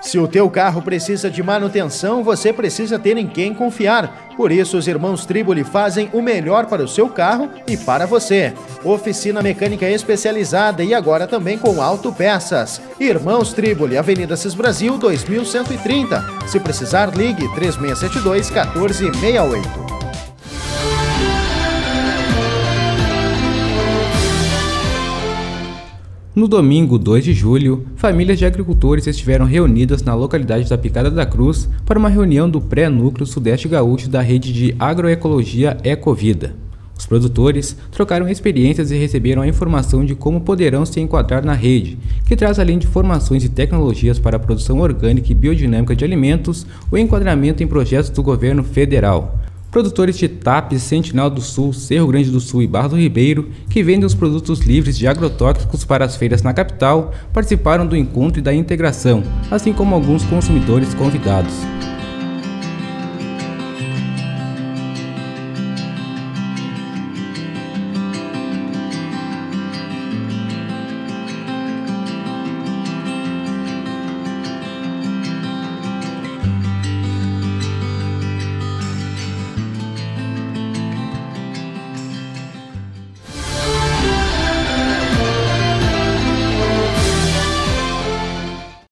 Se o teu carro precisa de manutenção, você precisa ter em quem confiar. Por isso, os irmãos Triboli fazem o melhor para o seu carro e para você. Oficina mecânica especializada e agora também com autopeças. Irmãos Triboli, Avenida Cis Brasil 2130. Se precisar, ligue 3672 1468. No domingo 2 de julho, famílias de agricultores estiveram reunidas na localidade da Picada da Cruz para uma reunião do pré-núcleo Sudeste Gaúcho da rede de agroecologia Ecovida. Os produtores trocaram experiências e receberam a informação de como poderão se enquadrar na rede, que traz além de formações e tecnologias para a produção orgânica e biodinâmica de alimentos, o enquadramento em projetos do governo federal, Produtores de TAP, Sentinel do Sul, Cerro Grande do Sul e Barra do Ribeiro, que vendem os produtos livres de agrotóxicos para as feiras na capital, participaram do encontro e da integração, assim como alguns consumidores convidados.